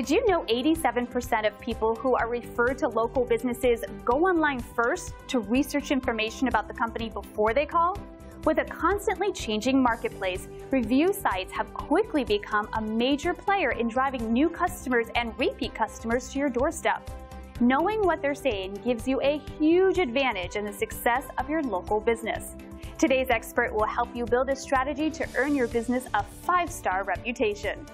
Did you know 87% of people who are referred to local businesses go online first to research information about the company before they call? With a constantly changing marketplace, review sites have quickly become a major player in driving new customers and repeat customers to your doorstep. Knowing what they're saying gives you a huge advantage in the success of your local business. Today's expert will help you build a strategy to earn your business a five-star reputation.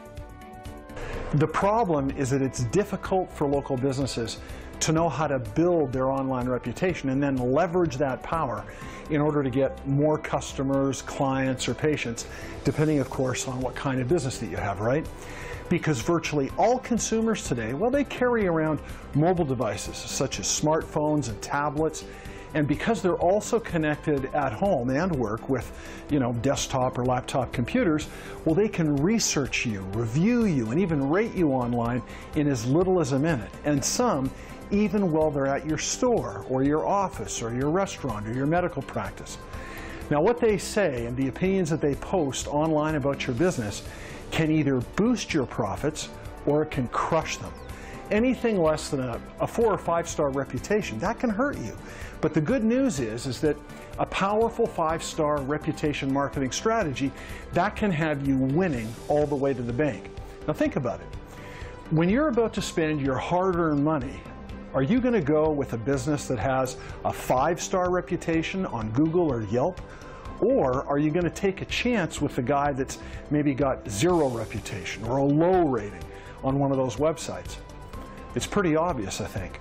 The problem is that it's difficult for local businesses to know how to build their online reputation and then leverage that power in order to get more customers, clients, or patients, depending, of course, on what kind of business that you have, right? Because virtually all consumers today, well, they carry around mobile devices such as smartphones and tablets and because they're also connected at home and work with, you know, desktop or laptop computers, well, they can research you, review you, and even rate you online in as little as a minute. And some even while they're at your store or your office or your restaurant or your medical practice. Now, what they say and the opinions that they post online about your business can either boost your profits or it can crush them anything less than a, a four or five star reputation, that can hurt you. But the good news is, is that a powerful five-star reputation marketing strategy, that can have you winning all the way to the bank. Now think about it. When you're about to spend your hard-earned money, are you going to go with a business that has a five-star reputation on Google or Yelp? Or are you going to take a chance with the guy that's maybe got zero reputation or a low rating on one of those websites? It's pretty obvious, I think.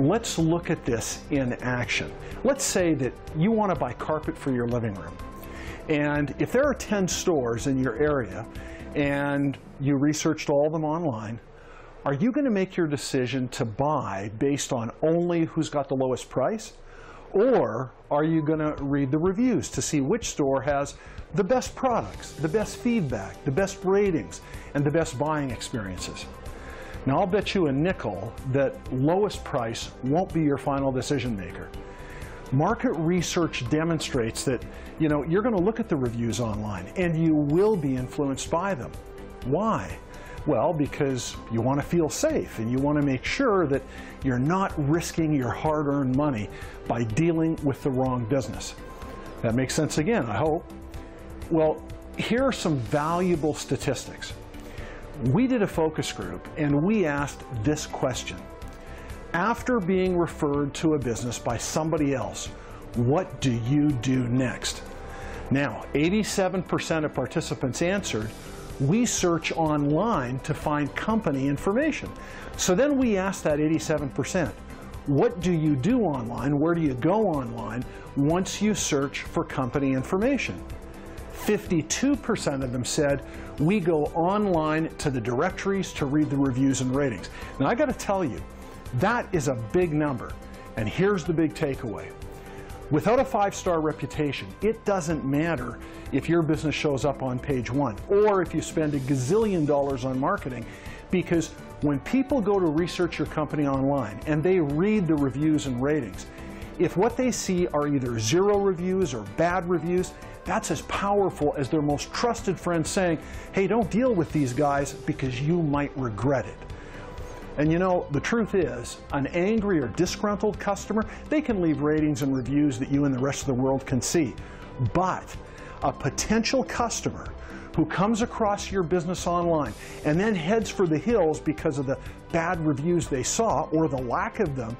Let's look at this in action. Let's say that you want to buy carpet for your living room. And if there are 10 stores in your area and you researched all of them online, are you going to make your decision to buy based on only who's got the lowest price? Or are you going to read the reviews to see which store has the best products, the best feedback, the best ratings, and the best buying experiences? Now I'll bet you a nickel that lowest price won't be your final decision maker. Market research demonstrates that you know, you're going to look at the reviews online and you will be influenced by them. Why? Well, because you want to feel safe and you want to make sure that you're not risking your hard-earned money by dealing with the wrong business. That makes sense again, I hope. Well, here are some valuable statistics we did a focus group and we asked this question. After being referred to a business by somebody else, what do you do next? Now, 87% of participants answered, we search online to find company information. So then we asked that 87%, what do you do online? Where do you go online once you search for company information? 52% of them said, we go online to the directories to read the reviews and ratings. Now, I got to tell you, that is a big number. And here's the big takeaway. Without a five-star reputation, it doesn't matter if your business shows up on page one or if you spend a gazillion dollars on marketing because when people go to research your company online and they read the reviews and ratings, if what they see are either zero reviews or bad reviews, that's as powerful as their most trusted friend saying, hey, don't deal with these guys because you might regret it. And you know, the truth is, an angry or disgruntled customer, they can leave ratings and reviews that you and the rest of the world can see. But a potential customer who comes across your business online and then heads for the hills because of the bad reviews they saw or the lack of them,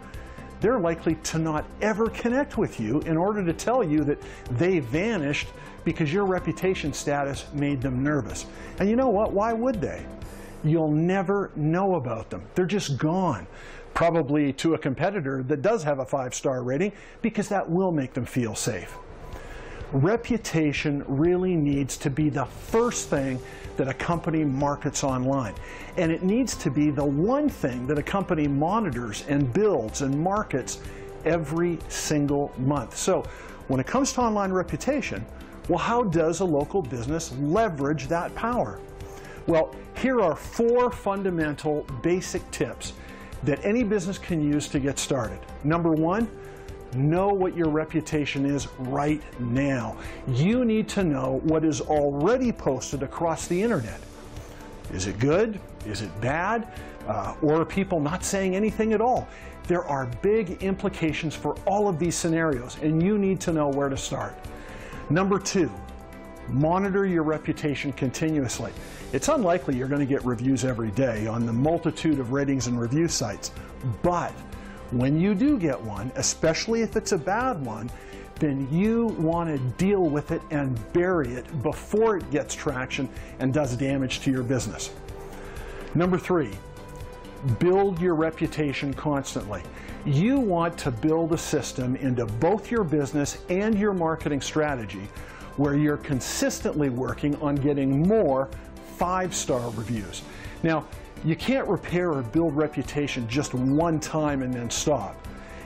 they're likely to not ever connect with you in order to tell you that they vanished because your reputation status made them nervous. And you know what? Why would they? You'll never know about them. They're just gone. Probably to a competitor that does have a five-star rating because that will make them feel safe reputation really needs to be the first thing that a company markets online. And it needs to be the one thing that a company monitors and builds and markets every single month. So when it comes to online reputation, well, how does a local business leverage that power? Well, here are four fundamental basic tips that any business can use to get started. Number one, know what your reputation is right now. You need to know what is already posted across the internet. Is it good? Is it bad? Uh, or are people not saying anything at all? There are big implications for all of these scenarios, and you need to know where to start. Number two, monitor your reputation continuously. It's unlikely you're going to get reviews every day on the multitude of ratings and review sites, but when you do get one, especially if it's a bad one, then you want to deal with it and bury it before it gets traction and does damage to your business. Number three, build your reputation constantly. You want to build a system into both your business and your marketing strategy where you're consistently working on getting more five-star reviews. Now, you can't repair or build reputation just one time and then stop.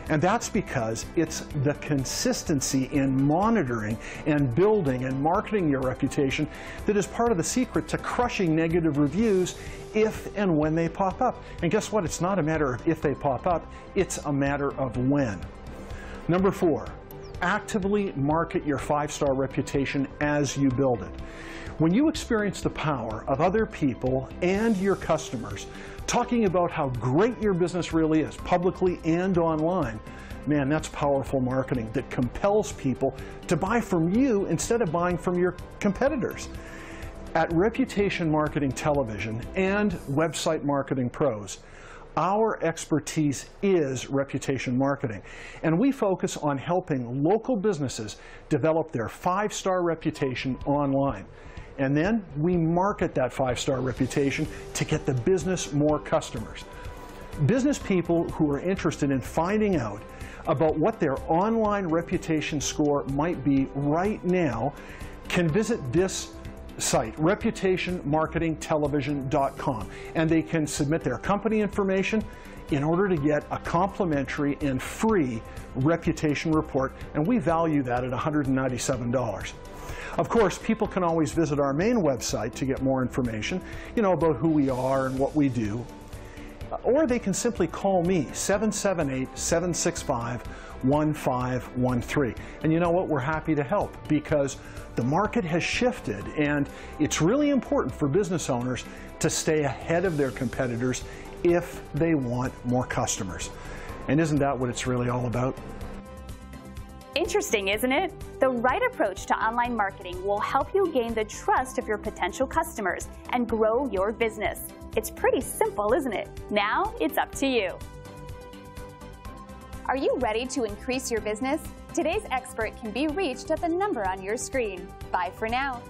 And that's because it's the consistency in monitoring and building and marketing your reputation that is part of the secret to crushing negative reviews if and when they pop up. And guess what? It's not a matter of if they pop up, it's a matter of when. Number four, actively market your five-star reputation as you build it. When you experience the power of other people and your customers talking about how great your business really is, publicly and online, man, that's powerful marketing that compels people to buy from you instead of buying from your competitors. At Reputation Marketing Television and Website Marketing Pros, our expertise is reputation marketing, and we focus on helping local businesses develop their five-star reputation online. And then we market that five-star reputation to get the business more customers. Business people who are interested in finding out about what their online reputation score might be right now can visit this site, reputationmarketingtelevision.com, and they can submit their company information in order to get a complimentary and free reputation report, and we value that at $197. Of course, people can always visit our main website to get more information, you know, about who we are and what we do. Or they can simply call me, 778-765-1513. And you know what? We're happy to help because the market has shifted and it's really important for business owners to stay ahead of their competitors if they want more customers. And isn't that what it's really all about? Interesting, isn't it? The right approach to online marketing will help you gain the trust of your potential customers and grow your business. It's pretty simple, isn't it? Now it's up to you. Are you ready to increase your business? Today's expert can be reached at the number on your screen. Bye for now.